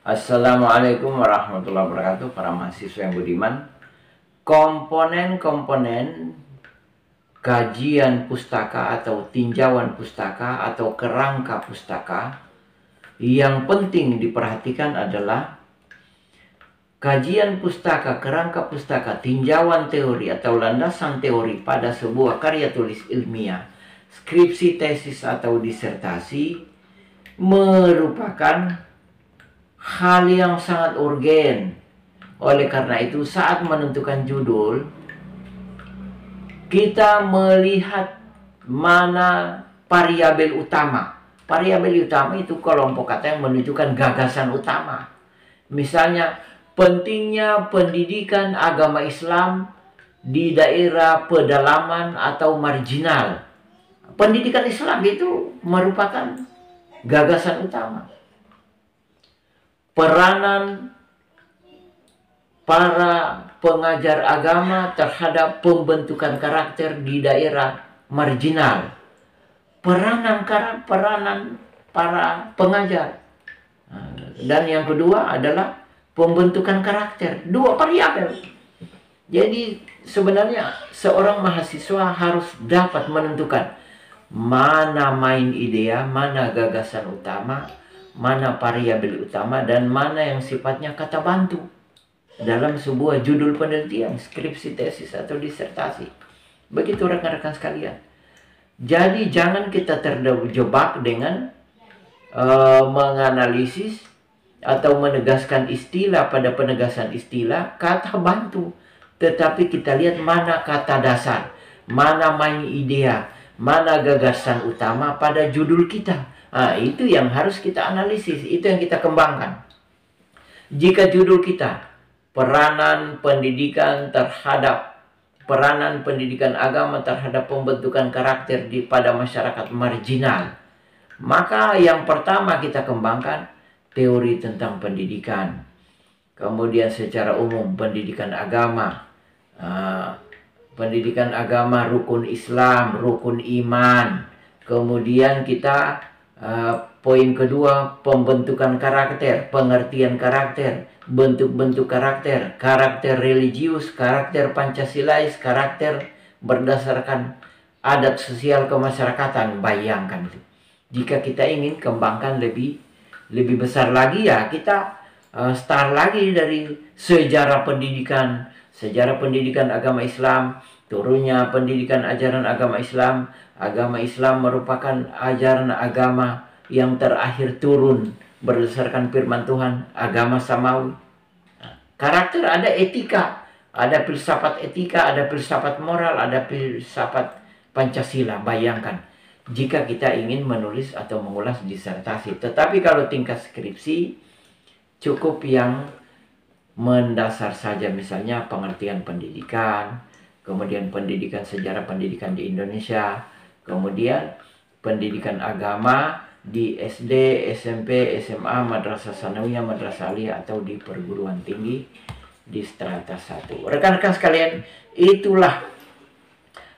Assalamualaikum warahmatullahi wabarakatuh para mahasiswa yang budiman. Komponen-komponen kajian pustaka atau tinjauan pustaka atau kerangka pustaka yang penting diperhatikan adalah kajian pustaka, kerangka pustaka, tinjauan teori atau landasan teori pada sebuah karya tulis ilmiah, skripsi, tesis atau disertasi merupakan hal yang sangat urgen. Oleh karena itu, saat menentukan judul, kita melihat mana variabel utama. Variabel utama itu kelompok kata yang menunjukkan gagasan utama. Misalnya, pentingnya pendidikan agama Islam di daerah pedalaman atau marginal. Pendidikan Islam itu merupakan gagasan utama peranan para pengajar agama terhadap pembentukan karakter di daerah marginal. Peranan peranan para pengajar. Dan yang kedua adalah pembentukan karakter. Dua variabel. Jadi sebenarnya seorang mahasiswa harus dapat menentukan mana main idea, mana gagasan utama, mana variabel utama dan mana yang sifatnya kata bantu dalam sebuah judul penelitian, skripsi, tesis atau disertasi. Begitu rekan-rekan sekalian. Jadi jangan kita terjebak dengan uh, menganalisis atau menegaskan istilah pada penegasan istilah kata bantu. Tetapi kita lihat mana kata dasar, mana main idea, mana gagasan utama pada judul kita Nah, itu yang harus kita analisis, itu yang kita kembangkan. Jika judul kita peranan pendidikan terhadap peranan pendidikan agama terhadap pembentukan karakter di pada masyarakat marginal, maka yang pertama kita kembangkan teori tentang pendidikan. Kemudian secara umum pendidikan agama, uh, pendidikan agama rukun Islam, rukun iman. Kemudian kita Uh, poin kedua, pembentukan karakter, pengertian karakter, bentuk-bentuk karakter, karakter religius, karakter Pancasilais, karakter berdasarkan adat sosial kemasyarakatan. Bayangkan itu. Jika kita ingin kembangkan lebih lebih besar lagi ya kita uh, start lagi dari sejarah pendidikan, sejarah pendidikan agama Islam, turunnya pendidikan ajaran agama Islam, agama Islam merupakan ajaran agama yang terakhir turun berdasarkan firman Tuhan, agama samawi. Karakter ada etika, ada filsafat etika, ada filsafat moral, ada filsafat Pancasila. Bayangkan, jika kita ingin menulis atau mengulas disertasi. Tetapi kalau tingkat skripsi, cukup yang mendasar saja misalnya pengertian pendidikan, kemudian pendidikan sejarah pendidikan di Indonesia, Kemudian pendidikan agama di SD, SMP, SMA, Madrasah Sanawiyah, Madrasah Aliyah atau di perguruan tinggi di strata 1. Rekan-rekan sekalian, itulah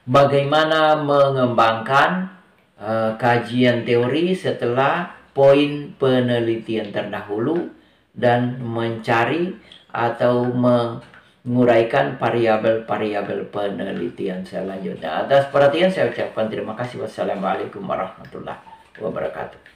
bagaimana mengembangkan uh, kajian teori setelah poin penelitian terdahulu dan mencari atau me menguraikan variabel-variabel penelitian selanjutnya. Atas perhatian saya ucapkan terima kasih. Wassalamualaikum warahmatullahi wabarakatuh.